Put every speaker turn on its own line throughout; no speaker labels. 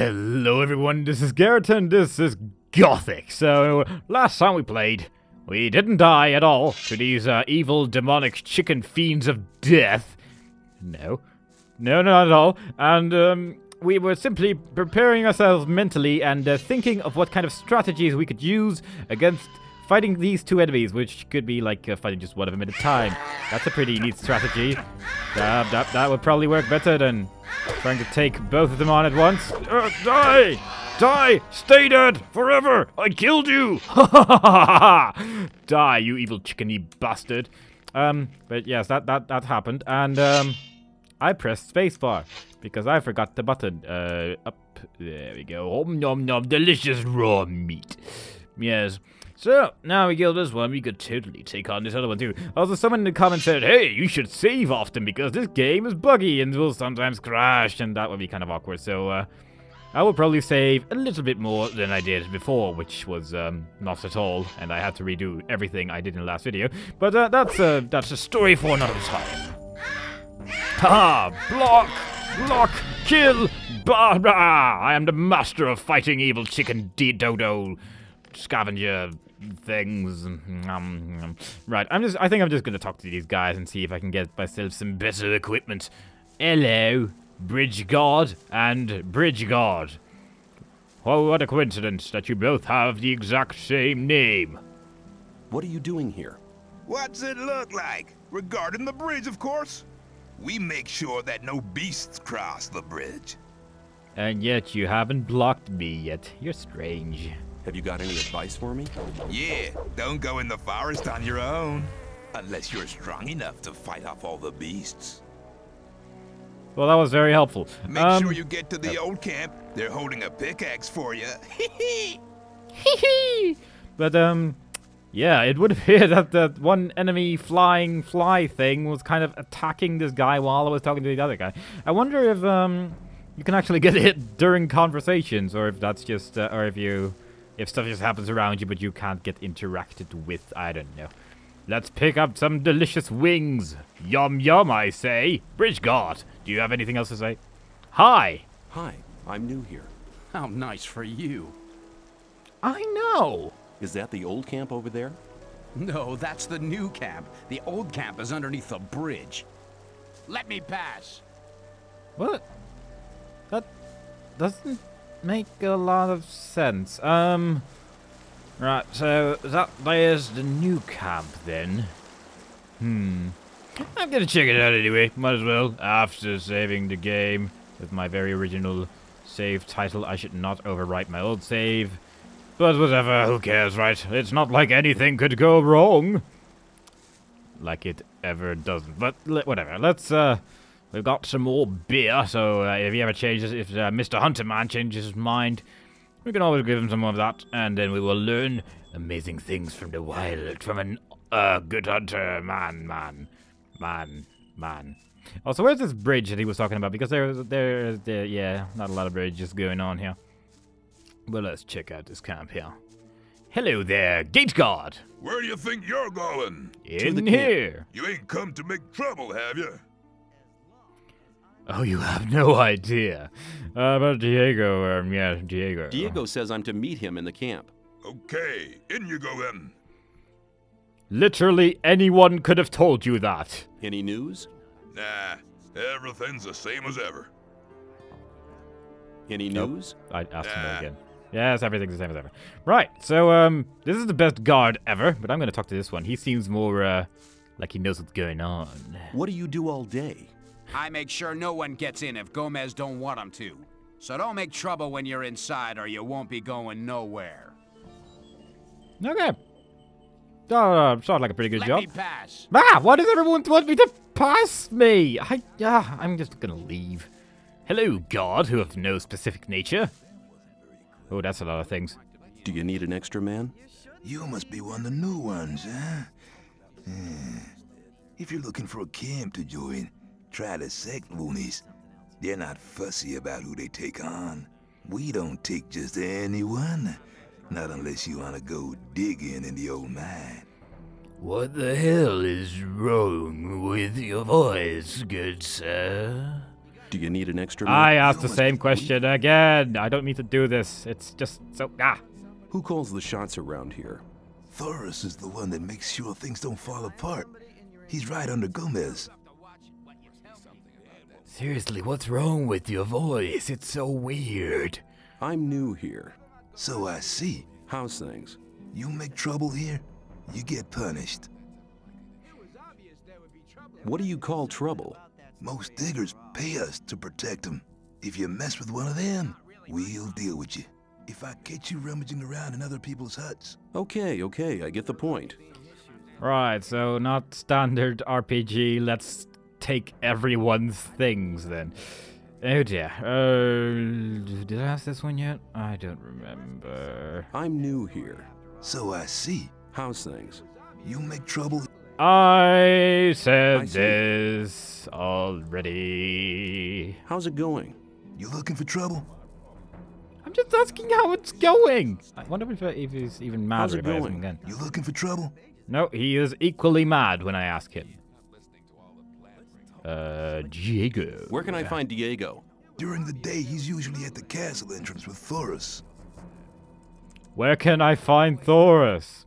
Hello everyone, this is Garrett and this is Gothic. So, last time we played, we didn't die at all to these uh, evil demonic chicken fiends of death. No. No, not at all. And um, we were simply preparing ourselves mentally and uh, thinking of what kind of strategies we could use against fighting these two enemies, which could be like uh, fighting just one of them at a time. That's a pretty neat strategy. Uh, that, that would probably work better than trying to take both of them on at once. Uh, die! Die! Stay dead! Forever! I killed you! Ha ha ha ha! Die, you evil chickeny bastard. Um, but yes, that, that, that happened. And, um, I pressed spacebar because I forgot the button. Uh, up. There we go. Om nom nom. Delicious raw meat. Yes. So, now we killed this one, we could totally take on this other one too. Also, someone in the comments said, hey, you should save often because this game is buggy and will sometimes crash, and that would be kind of awkward. So, uh, I will probably save a little bit more than I did before, which was um, not at all, and I had to redo everything I did in the last video. But uh, that's, uh, that's a story for another time. Ha! Block! Block! Kill! Bah! bah. I am the master of fighting evil chicken dodo scavenger things. Um, right, I'm just. I think I'm just gonna talk to these guys and see if I can get myself some better equipment. Hello, Bridge God and Bridge God. Oh, what a coincidence that you both have the exact same name.
What are you doing here?
What's it look like? Regarding the bridge, of course. We make sure that no beasts cross the bridge.
And yet you haven't blocked me yet. You're strange.
Have you got any advice for me?
Yeah, don't go in the forest on your own. Unless you're strong enough to fight off all the beasts.
Well, that was very helpful.
Make
Um,
sure you get to the old camp. They're holding a pickaxe for you.
But um, yeah, it would appear that that one enemy flying fly thing was kind of attacking this guy while I was talking to the other guy. I wonder if um, you can actually get hit during conversations, or if that's just, uh, or if you, if stuff just happens around you but you can't get interacted with. I don't know. Let's pick up some delicious wings. Yum yum, I say. Bridge guard, do you have anything else to say? Hi.
Hi, I'm new here.
How nice for you.
I know.
Is that the old camp over there?
No, that's the new camp. The old camp is underneath the bridge. Let me pass.
What? That doesn't make a lot of sense. Um, right, so that there's the new camp then. Hmm. I'm gonna check it out anyway. Might as well. After saving the game with my very original save title, I should not overwrite my old save. But whatever, who cares, right? It's not like anything could go wrong. Like it ever doesn't. But whatever, let's, uh, we've got some more beer, so uh, if he ever changes, if uh, Mr. Hunterman changes his mind, we can always give him some of that, and then we will learn amazing things from the wild, from an, uh, good hunter, man, man, man, man. Also, where's this bridge that he was talking about? Because there's, there's, there, yeah, not a lot of bridges going on here. Well, let's check out this camp here. Hello there, gate guard.
Where do you think you're going?
In
the camp.
here.
You ain't come to make trouble, have you?
Oh, you have no idea. Uh, about Diego, um, yeah, Diego.
Diego says I'm to meet him in the camp.
Okay, in you go then.
Literally anyone could have told you that.
Any news?
Nah, everything's the same as ever.
Any
Nope.
news?
I asked him that
Nah.
again. Yes, everything's the same as ever. Right, so, um, this is the best guard ever, but I'm gonna talk to this one. He seems more, uh, like he knows what's going on.
What do you do all day?
I make sure no one gets in if Gomez don't want them to. So don't make trouble when you're inside or you won't be going nowhere.
Okay. Uh, sounds like a pretty good
Let
job.
me pass.
Ah, why does everyone want me to pass me? I, yeah, I'm just gonna leave. Hello, God, who of no specific nature. Oh, that's a lot of things.
Do you need an extra man?
You must be one of the new ones, huh? Hmm. If you're looking for a camp to join, try to sect loonies. They're not fussy about who they take on. We don't take just anyone. Not unless you want to go digging in the old mine.
What the hell is wrong with your voice, good sir?
Do you need an extra man?
I asked the same question again. I don't need to do this. It's just so ah.
Who calls the shots around here?
Thorus is the one that makes sure things don't fall apart. He's right under Gomez.
Seriously, what's wrong with your voice? It's so weird.
I'm new here.
So I see.
How's things?
You make trouble here, you get punished.
What do you call trouble?
Most diggers pay us to protect them. If you mess with one of them, we'll deal with you. If I catch you rummaging around in other people's huts,
Okay, okay, I get the point.
Right, so not standard RPG. Let's take everyone's things then. Oh dear. Uh, did I ask this one yet? I don't remember.
I'm new here.
so I see.
How's things?
You make trouble,
I said
I
this already.
How's it going?
you looking for trouble?
I'm just asking how it's going. I wonder if, if he's even mad
How's
or
it
if I ask him
going?
again.
You looking for trouble?
No, he is equally mad when I ask him. Uh, Diego.
Where can I find Diego?
During the day, he's usually at the castle entrance with Thorus.
Where can I find Thorus?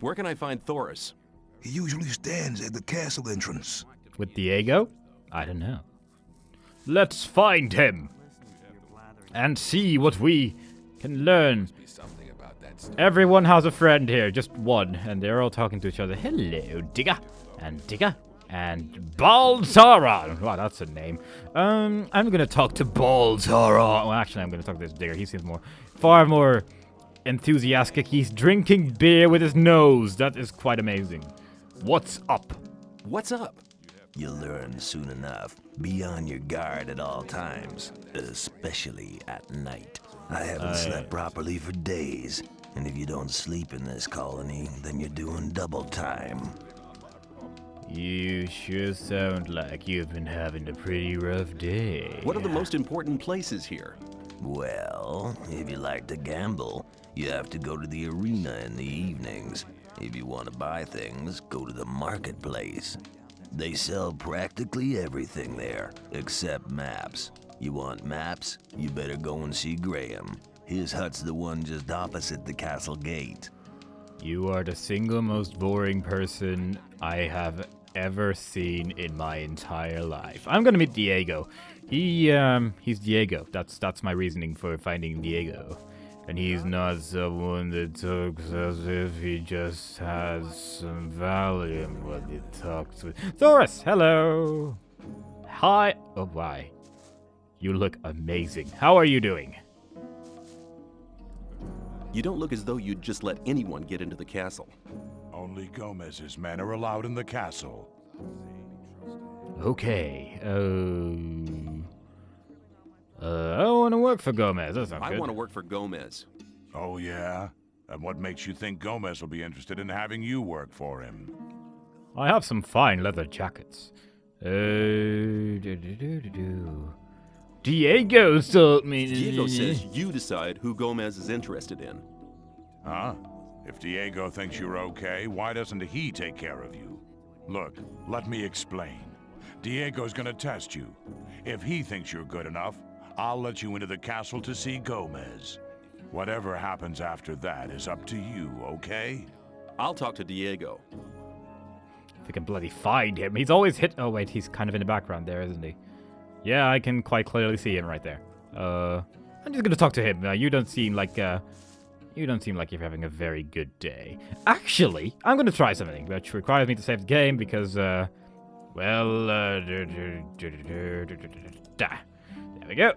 Where can I find Thorus?
He usually stands at the castle entrance.
With Diego? I don't know. Let's find him and see what we can learn. Everyone has a friend here, just one, and they're all talking to each other. Hello, Digger, and Digger, and Baltaron. Wow, that's a name. Um, I'm gonna talk to Baltaron. Well, actually, I'm gonna talk to this Digger. He seems more, far more enthusiastic. He's drinking beer with his nose. That is quite amazing. What's up?
What's up?
You'll learn soon enough. Be on your guard at all times, especially at night. I haven't slept properly for days, and if you don't sleep in this colony, then you're doing double time.
You sure sound like you've been having a pretty rough day.
What are the most important places here?
Well, if you like to gamble, you have to go to the arena in the evenings. If you want to buy things, go to the marketplace. They sell practically everything there, except maps. You want maps? You better go and see Graham. His hut's the one just opposite the castle gate.
You are the single most boring person I have ever seen in my entire life. I'm gonna meet Diego. He um he's Diego. That's that's my reasoning for finding Diego. And he's not someone that talks as if he just has some Valium when he talks with Thorus, hello. Hi oh why? You look amazing. How are you doing?
You don't look as though you'd just let anyone get into the castle.
Only Gomez's men are allowed in the castle.
Okay. Uh, uh, I want to work for Gomez. That sounds
I
good.
want to work for Gomez.
Oh, yeah? And what makes you think Gomez will be interested in having you work for him?
I have some fine leather jackets. Uh, do, do, do, do, do. Diego told me.
Diego says you decide who Gomez is interested in.
Huh? If Diego thinks you're okay, why doesn't he take care of you? Look, let me explain. Diego's gonna test you. If he thinks you're good enough, I'll let you into the castle to see Gomez. Whatever happens after that is up to you, okay?
I'll talk to Diego.
If we can bloody find him. He's always hit. Oh, wait, he's kind of in the background there, isn't he? Yeah, I can quite clearly see him right there. Uh, I'm just gonna talk to him. Uh, you don't seem like, uh, you don't seem like you're having a very good day. Actually, I'm going to try something, which requires me to save the game because, uh, well, uh, there we go.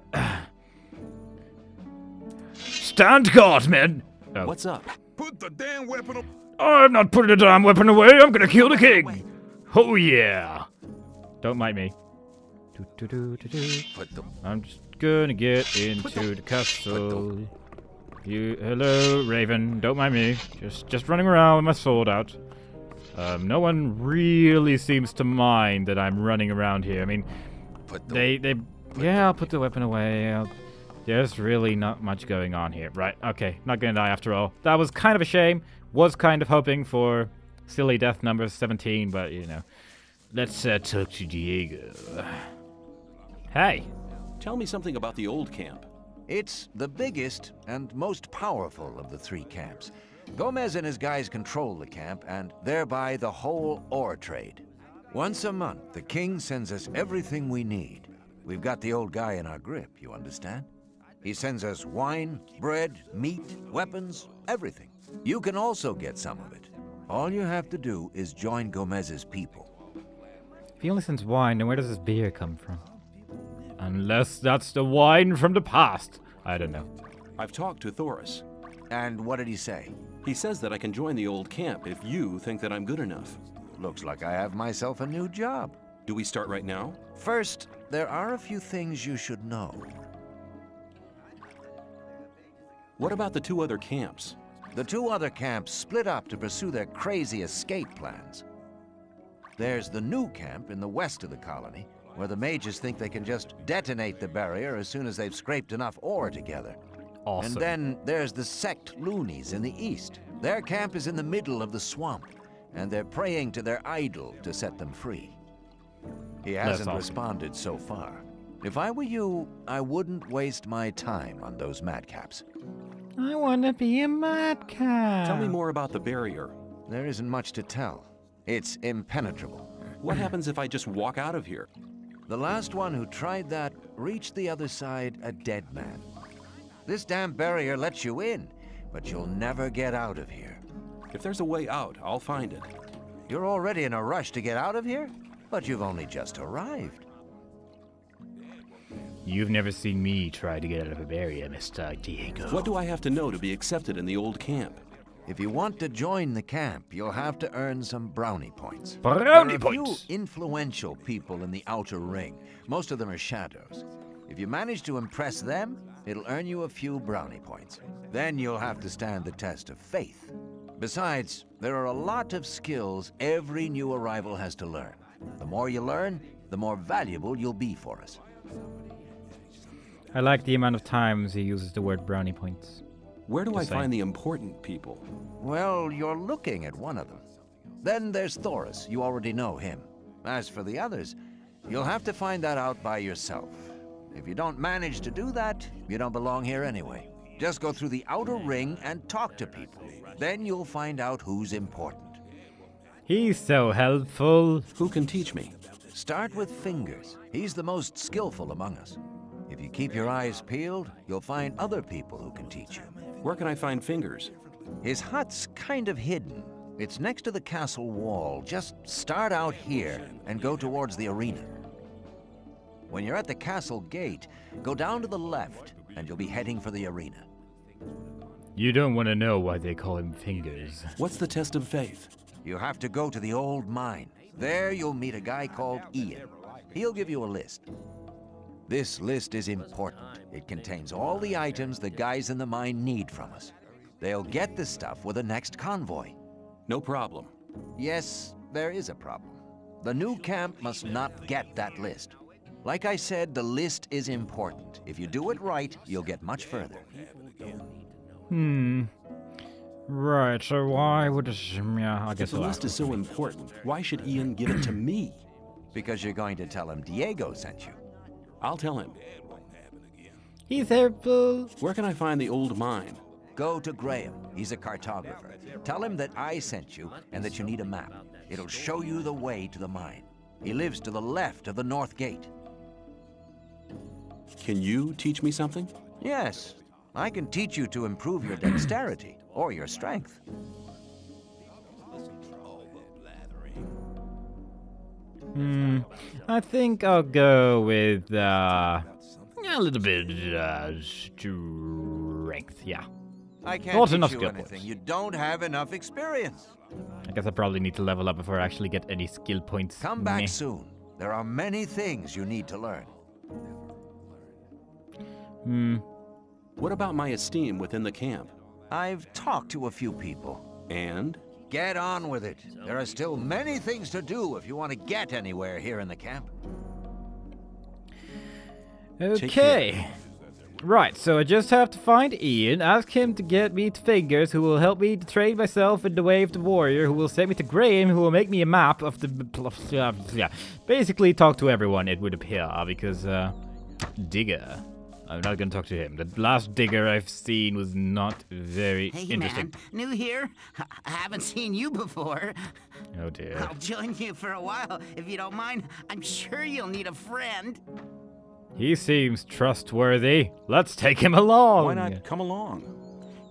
Stand guard, men! Oh.
What's up?
Put the damn weapon away.
I'm not putting the damn weapon away. I'm going to kill the king. Oh, yeah. Don't mind me. I'm just going to get into the castle. You, hello, Raven. Don't mind me. Just, just running around with my sword out. Um, no one really seems to mind that I'm running around here. I mean,
put the
they, they, yeah, I'll put the weapon away. I'll, there's really not much going on here. Right, okay, not gonna die after all. That was kind of a shame. Was kind of hoping for silly death number 17, but you know. Let's uh, talk to Diego. Hey,
Tell me something about the old camp.
It's the biggest and most powerful of the three camps. Gomez and his guys control the camp and thereby the whole ore trade. Once a month, the king sends us everything we need. We've got the old guy in our grip, you understand? He sends us wine, bread, meat, weapons, everything. You can also get some of it. All you have to do is join Gomez's people.
If he only sends wine, then where does this beer come from? Unless that's the wine from the past. I don't know.
I've talked to Thorus.
And what did he say?
He says that I can join the old camp if you think that I'm good enough.
Looks like I have myself a new job.
Do we start right now?
First, there are a few things you should know.
What about the two other camps?
The two other camps split up to pursue their crazy escape plans. There's the new camp in the west of the colony, where the mages think they can just detonate the barrier as soon as they've scraped enough ore together.
Awesome.
And then there's the sect loonies in the east. Their camp is in the middle of the swamp, and they're praying to their idol to set them free. He hasn't
awesome.
responded so far. If I were you, I wouldn't waste my time on those madcaps.
I want to be a madcap.
Tell me more about the barrier.
There isn't much to tell. It's impenetrable.
What happens if I just walk out of here?
The last one who tried that reached the other side a dead man. This damn barrier lets you in, but you'll never get out of here.
If there's a way out, I'll find it.
You're already in a rush to get out of here? But you've only just arrived.
You've never seen me try to get out of a barrier, Mr. Diego.
What do I have to know to be accepted in the old camp?
If you want to join the camp, you'll have to earn some brownie points.
Brownie
there are a
points.
few influential people in the outer ring. Most of them are shadows. If you manage to impress them, it'll earn you a few brownie points. Then you'll have to stand the test of faith. Besides, there are a lot of skills every new arrival has to learn. The more you learn, the more valuable you'll be for us.
I like the amount of times he uses the word brownie points.
Where do I find the important people?
Well, you're looking at one of them. Then there's Thorus. You already know him. As for the others, you'll have to find that out by yourself. If you don't manage to do that, you don't belong here anyway. Just go through the outer hmm. ring and talk to people. Then you'll find out who's important.
He's so helpful.
Who can teach me?
Start with Fingers. He's the most skillful among us. If you keep your eyes peeled, you'll find other people who can teach you.
Where can I find fingers?
His hut's kind of hidden. It's next to the castle wall. Just start out here and go towards the arena. When you're at the castle gate, go down to the left and you'll be heading for the arena.
You don't want to know why they call him Fingers.
What's the test of faith?
You have to go to the old mine. There you'll meet a guy called Ian. He'll give you a list. This list is important. It contains all the items the guys in the mine need from us. They'll get the stuff with the next convoy.
No problem.
Yes, there is a problem. The new camp must not get that list. Like I said, the list is important. If you do it right, you'll get much further.
Hmm. Right, so why would this... Yeah, I
If
guess
the list is so important, why should Ian give it to me?
Because you're going to tell him Diego sent you.
I'll tell him.
He's helpful.
Where can I find the old mine?
Go to Graham. He's a cartographer. Tell him that I sent you and that you need a map. It'll show you the way to the mine. He lives to the left of the north gate.
Can you teach me something?
Yes, I can teach you to improve your dexterity or your strength.
Hmm. I think I'll go with uh, a little bit uh, strength. Yeah.
I can't
Not enough
you
skill
anything.
points.
You don't have enough experience.
I guess I probably need to level up before I actually get any skill points.
Come back
Meh.
soon. There are many things you need to learn.
Hmm.
What about my esteem within the camp?
I've talked to a few people.
And?
Get on with it. There are still many things to do if you want to get anywhere here in the camp.
Okay. Right, so I just have to find Ian, ask him to get me to Fingers, who will help me to train myself in the way of the warrior, who will send me to Graham, who will make me a map of the... Yeah, basically talk to everyone, it would appear, because uh, digger. I'm not gonna talk to him. The last digger I've seen was not very
Hey,
interesting.
man. New here? I haven't seen you before.
Oh dear.
I'll join you for a while, if you don't mind. I'm sure you'll need a friend.
He seems trustworthy. Let's take him along.
Why not come along?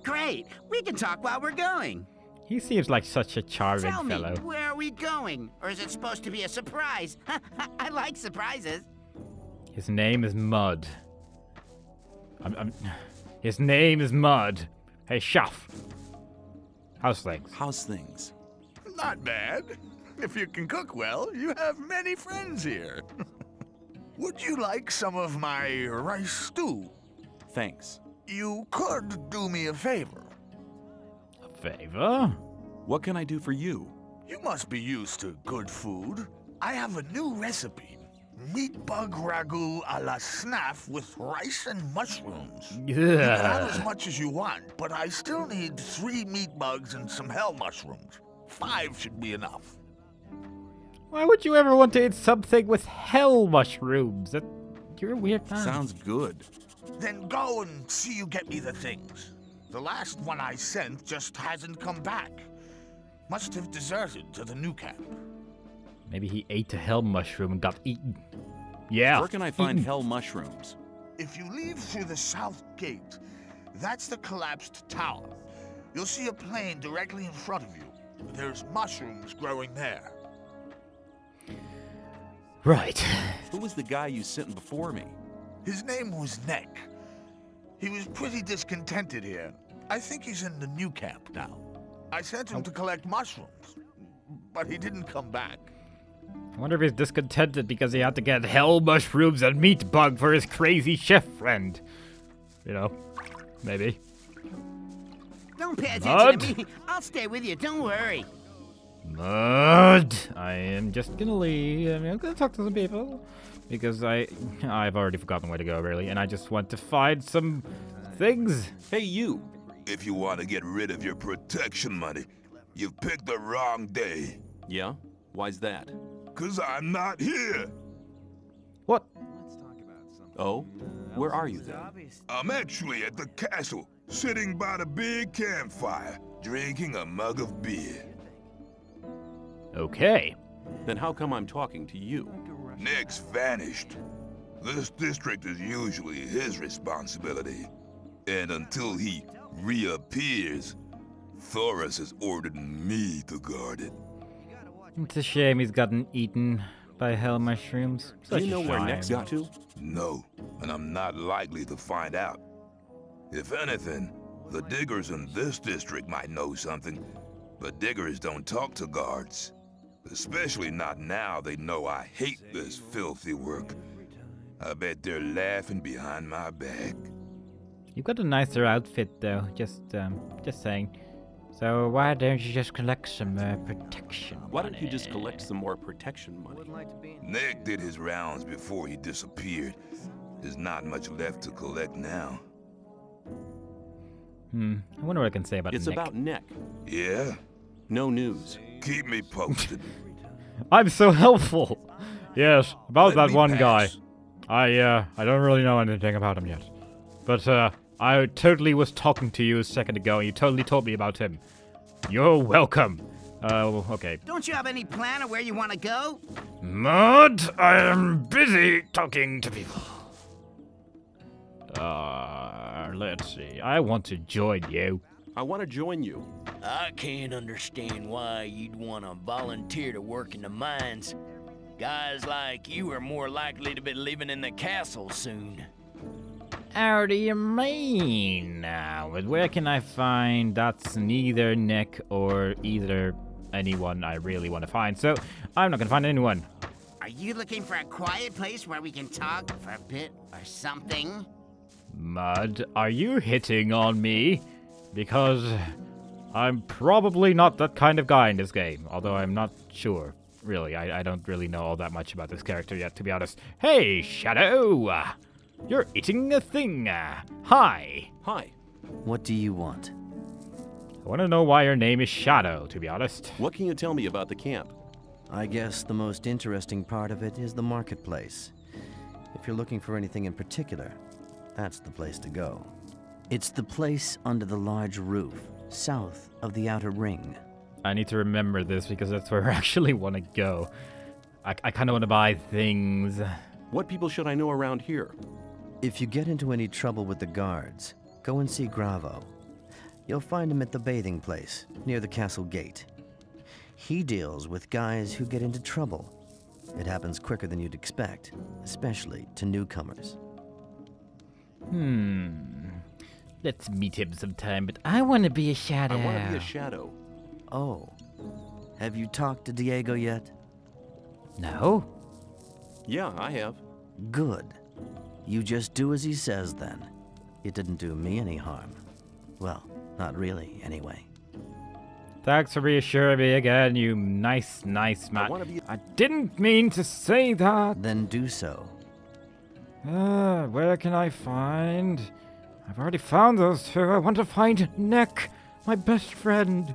Great. We can talk while we're going.
He seems like such a charming
Tell me,
fellow.
where are we going? Or is it supposed to be a surprise? I like surprises.
His name is Mud. I'm, I'm, his name is Mud. Hey, Shuff. How's things?
How's things?
Not bad. If you can cook well, you have many friends here. Would you like some of my rice stew?
Thanks.
You could do me a favor.
A favor?
What can I do for you?
You must be used to good food. I have a new recipe. Meat bug ragu a la Snaf with rice and mushrooms. You can have as much as you want, but I still need three meat bugs and some hell mushrooms. Five should be enough.
Why would you ever want to eat something with hell mushrooms? That you're a weird man.
Sounds good.
Then go and see you get me the things. The last one I sent just hasn't come back. Must have deserted to the new camp.
Maybe he ate a hell mushroom and got eaten. Yeah.
Where can I find
eaten.
hell mushrooms?
If you leave through the south gate, that's the collapsed tower. You'll see a plane directly in front of you. There's mushrooms growing there.
Right.
Who was the guy you sent before me?
His name was Nek. He was pretty discontented here. I think he's in the new camp now. I sent him oh. to collect mushrooms, but he didn't come back.
I wonder if he's discontented because he had to get hell mushrooms and meat bug for his crazy chef friend. You know, maybe.
Don't pay attention
Mud?
to me. I'll stay with you. Don't worry.
Mud. I am just gonna leave. I mean, I'm gonna talk to some people because I, I've already forgotten where to go really, and I just want to find some things.
Hey, you.
If you want to get rid of your protection money, you've picked the wrong day.
Yeah? Why's that?
Cause I'm not here.
What?
Oh? Where are you then?
I'm actually at the castle, sitting by the big campfire, drinking a mug of beer.
Okay.
Then how come I'm talking to you?
Nick's vanished. This district is usually his responsibility. And until he reappears, Thorus has ordered me to guard it.
It's a shame he's gotten eaten by hell mushrooms.
Do you know where
shame.
Next got to?
No, and I'm not likely to find out. If anything, the diggers in this district might know something, but diggers don't talk to guards. Especially not now they know I hate this filthy work. I bet they're laughing behind my back.
You've got a nicer outfit though. Just, um, just saying. So why don't you just collect some uh, protection?
Why don't you just collect some more protection money?
Nick did his rounds before he disappeared. There's not much left to collect now.
Hmm. I wonder what I can say about
It's
Nick.
about Nick.
Yeah?
No news.
Keep me posted.
I'm so helpful. Yes, about
Let
that
me
one guy. I uh, I don't really know anything about him yet, but uh, I totally was talking to you a second ago, and you totally told me about him. You're welcome. Uh, okay.
Don't you have any plan of where you want to go?
Mud, I am busy talking to people. Uh, let's see. I want to join you.
I want to join you.
I can't understand why you'd want to volunteer to work in the mines. Guys like you are more likely to be living in the castle soon.
How do you mean? Uh, but where can I find that's neither Nick or either anyone I really want to find? So I'm not gonna find anyone.
Are you looking for a quiet place where we can talk for a bit or something?
Mud, are you hitting on me? Because I'm probably not that kind of guy in this game, although I'm not sure. Really, I, I don't really know all that much about this character yet, to be honest. Hey, Shadow! You're eating a thing. Uh, Hi.
Hi.
What do you want?
I want to know why your name is Shadow, to be honest.
What can you tell me about the camp?
I guess the most interesting part of it is the marketplace. If you're looking for anything in particular, that's the place to go. It's the place under the large roof, south of the outer ring.
I need to remember this because that's where I actually want to go. I, I kind of want to buy things.
What people should I know around here?
If you get into any trouble with the guards, go and see Gravo. You'll find him at the bathing place, near the castle gate. He deals with guys who get into trouble. It happens quicker than you'd expect, especially to newcomers.
Hmm. Let's meet him sometime, but I want to be a shadow.
I want to be a shadow.
Oh. Have you talked to Diego yet?
No.
Yeah, I have.
Good. You just do as he says then. It didn't do me any harm. Well, not really, anyway.
Thanks for reassuring me again, you nice, nice man. I, I didn't mean to say that.
Then do so.
Uh, where can I find? I've already found those two. I want to find Nick, my best friend.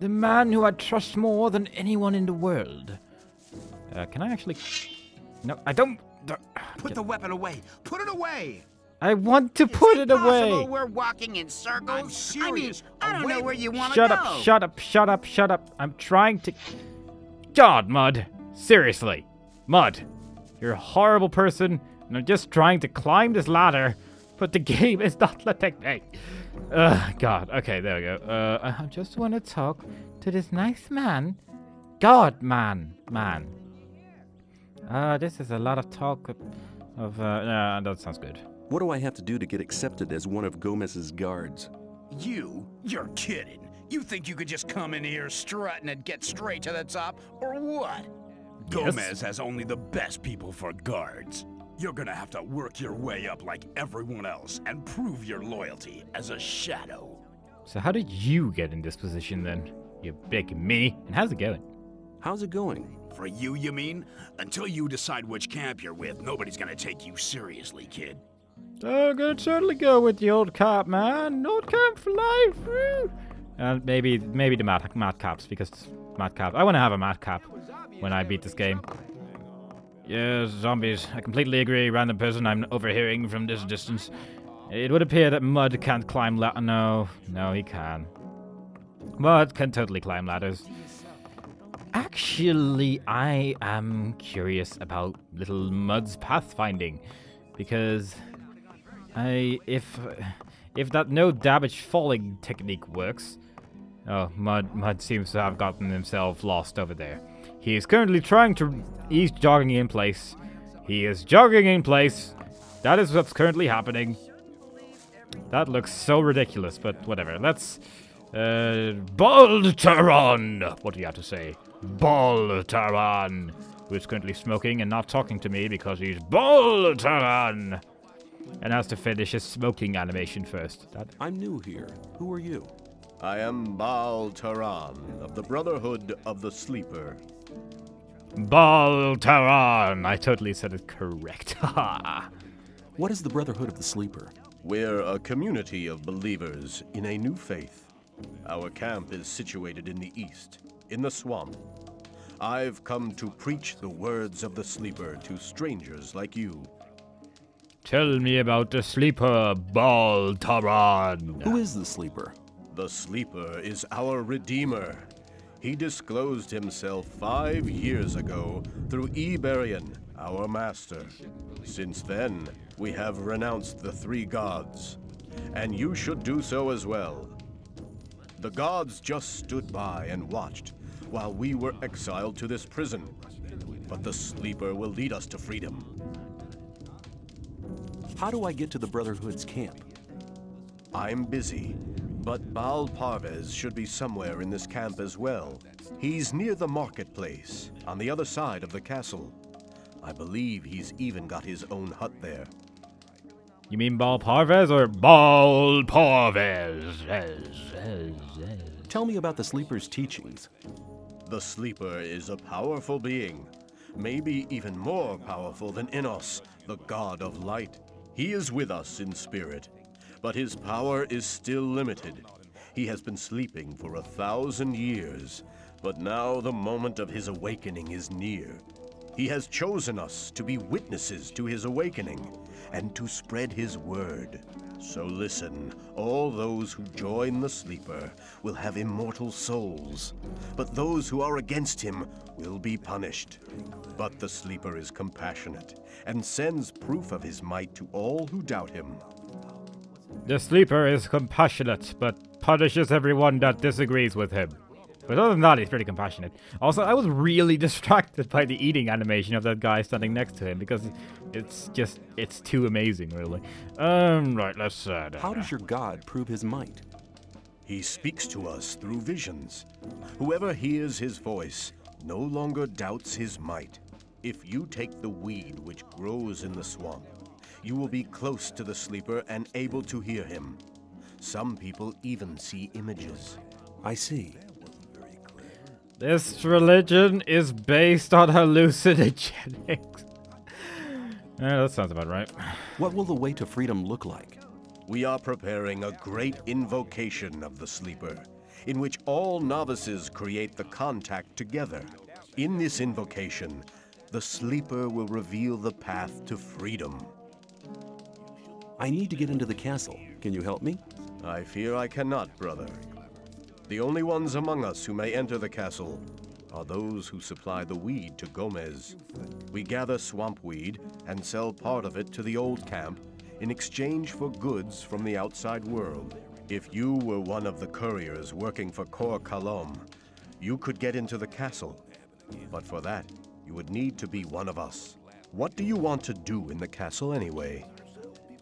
The man who I trust more than anyone in the world. Uh, can I actually... No, I don't...
Put the weapon away. Put it away.
I want to put it away.
We're walking in circles.
I'm serious.
I, mean, I don't know where you want to
Shut
go.
up, shut up, shut up, shut up. I'm trying to... God, Mud. Seriously. Mud. You're a horrible person, and I'm just trying to climb this ladder, but the game is not letting me. Ugh, God. Okay, there we go. Uh, I just want to talk to this nice man. God, man. Man. Uh, this is a lot of talk of... of uh, nah, that sounds good.
What do I have to do to get accepted as one of Gomez's guards?
You? You're kidding. You think you could just come in here strutting and get straight to the top, or what? Gomez has only the best people for guards. You're gonna have to work your way up like everyone else and prove your loyalty as a shadow.
So how did you get in this position then? You big me. And how's it going?
How's it going?
For you, you mean? Until you decide which camp you're with, nobody's gonna take you seriously, kid.
I'm gonna certainly go with the old cop, man. Old cop for life. Woo. And maybe maybe the mad, mad cops because mad cops. I want to have a mad cop when I beat this game. Yes, zombies. I completely agree. Random person I'm overhearing from this distance. It would appear that Mud can't climb la- No, no, he can. Mud can totally climb ladders. Actually, I am curious about little Mud's pathfinding because I if if that no damage falling technique works. Oh, Mud Mud seems to have gotten himself lost over there. He is currently trying to he's jogging in place. He is jogging in place. That is what's currently happening. That looks so ridiculous, but whatever. Let's uh Baltaron! What do you have to say? Baltaron! Who is currently smoking and not talking to me because he's Baltaron! and has to finish his smoking animation first. That
I'm new here. Who are you?
I am Baal Taran of the Brotherhood of the Sleeper.
Baltaran! I totally said it correct.
what is the Brotherhood of the Sleeper?
We're a community of believers in a new faith. Our camp is situated in the east, in the swamp. I've come to preach the words of the Sleeper to strangers like you.
Tell me about the sleeper, Baltaran.
Who is the sleeper?
The sleeper is our redeemer. He disclosed himself five years ago through Y'Berion, our master. Since then, we have renounced the three gods, and you should do so as well. The gods just stood by and watched while we were exiled to this prison, but the sleeper will lead us to freedom.
How do I get to the Brotherhood's camp?
I'm busy, but Baal Parvez should be somewhere in this camp as well. He's near the marketplace, on the other side of the castle. I believe he's even got his own hut there.
You mean Bal Parvez or Bal Parvez?
Tell me about the Sleeper's teachings.
The Sleeper is a powerful being, maybe even more powerful than Innos, the god of light. He is with us in spirit, but his power is still limited. He has been sleeping for a thousand years, but now the moment of his awakening is near. He has chosen us to be witnesses to his awakening and to spread his word. So listen, all those who join the Sleeper will have immortal souls, but those who are against him will be punished. But the Sleeper is compassionate and sends proof of his might to all who doubt him.
The Sleeper is compassionate, but punishes everyone that disagrees with him. But other than that, he's pretty compassionate. Also, I was really distracted by the eating animation of that guy standing next to him because it's just, it's too amazing, really. Um, right, let's, uh...
How does your god prove his might?
He speaks to us through visions. Whoever hears his voice no longer doubts his might. If you take the weed which grows in the swamp, you will be close to the sleeper and able to hear him. Some people even see images.
I see.
This religion is based on hallucinogenics. yeah, that sounds about right.
What will the way to freedom look like?
We are preparing a great invocation of the Sleeper, in which all novices create the contact together. In this invocation, the Sleeper will reveal the path to freedom.
I need to get into the castle. Can you help me?
I fear I cannot, brother. The only ones among us who may enter the castle are those who supply the weed to Gomez. We gather swamp weed and sell part of it to the old camp in exchange for goods from the outside world. If you were one of the couriers working for Cor Kalom, you could get into the castle. But for that, you would need to be one of us. What do you want to do in the castle anyway?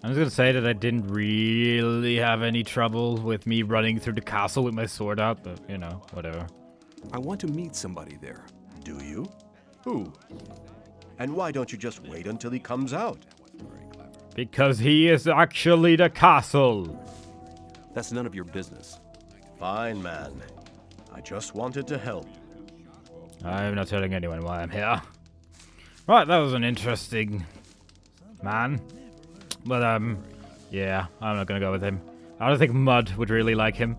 I'm just gonna say that I didn't really have any trouble with me running through the castle with my sword out, but you know, whatever.
I want to meet somebody there.
Do you? Who? And why don't you just wait until he comes out?
Because he is actually the castle.
That's none of your business.
Fine, man. I just wanted to help.
I'm not telling anyone why I'm here. Right, that was an interesting man. But, um, yeah, I'm not gonna go with him. I don't think Mud would really like him.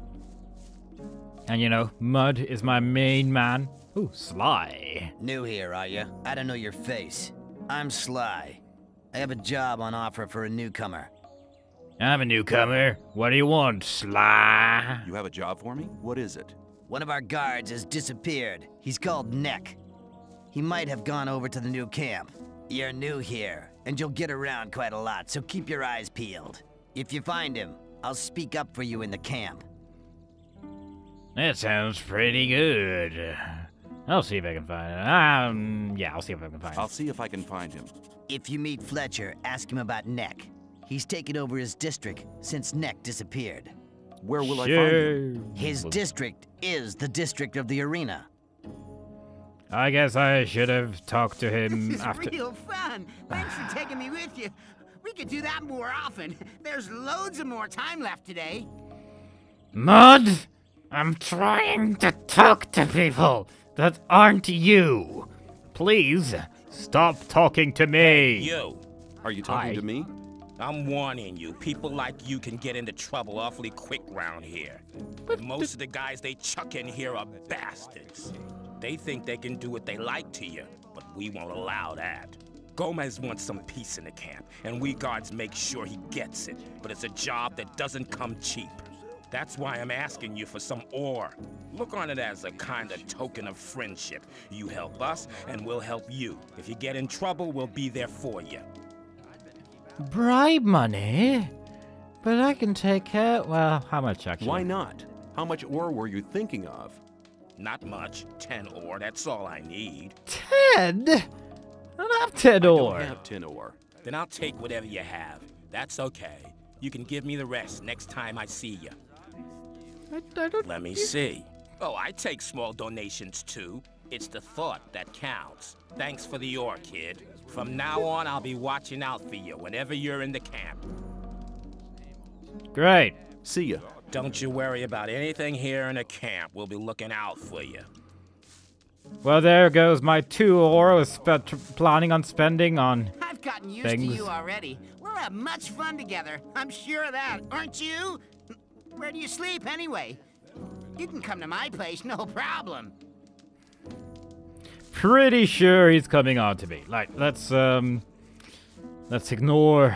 And you know, Mud is my main man. Ooh, Sly.
New here, are you? I don't know your face. I'm Sly. I have a job on offer for a newcomer.
I'm a newcomer. What do you want, Sly?
You have a job for me? What is it?
One of our guards has disappeared. He's called Nek. He might have gone over to the new camp. You're new here, and you'll get around quite a lot, so keep your eyes peeled. If you find him, I'll speak up for you in the camp.
That sounds pretty good. I'll see if I can find him. Um, yeah, I'll see if I can find him.
I'll see if I can find him.
If you meet Fletcher, ask him about Nek. He's taken over his district since Nek disappeared.
Where will sure. I find him?
His district is the district of the arena.
I guess I should have talked to him
this is
after.
real fun. Thanks for taking me with you. We could do that more often. There's loads of more time left today.
Mud, I'm trying to talk to people that aren't you. Please stop talking to me.
Hey, you.
Are you talking
Hi.
to me?
I'm warning you, people like you can get into trouble awfully quick round here. But Most of the guys they chuck in here are bastards. They think they can do what they like to you, but we won't allow that. Gomez wants some peace in the camp, and we guards make sure he gets it, but it's a job that doesn't come cheap. That's why I'm asking you for some ore. Look on it as a kind of token of friendship. You help us, and we'll help you. If you get in trouble, we'll be there for you.
Bribe money? But I can take care. Well, how much actually?
Why not? How much ore were you thinking of?
Not much. Ten ore, that's all I need.
Ten? I don't have ten
I
ore.
don't have tin ore.
Then I'll take whatever you have. That's okay. You can give me the rest next time I see you.
I, I don't.
Let me see. Oh, I take small donations too. It's the thought that counts. Thanks for the ore, kid. From now on, I'll be watching out for you whenever you're in the camp.
Great.
See ya.
Don't you worry about anything here in the camp. We'll be looking out for you.
Well, there goes my two ore was planning on spending on.
I've gotten used
Things.
to you already. We'll have much fun together. I'm sure of that, aren't you? Where do you sleep anyway? You can come to my place, no problem.
pretty sure he's coming on to me. Like, let's, um, let's ignore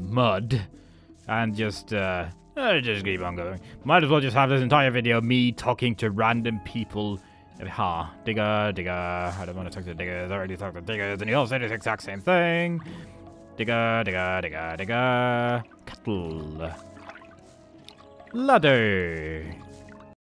mud and just, uh, uh, just keep on going. Might as well just have this entire video me talking to random people. Ha, digger, digger. I don't want to talk to diggers. I already talked to diggers, and he all said the exact same thing. Digger, digger, digger, digger. Cattle. Ladder.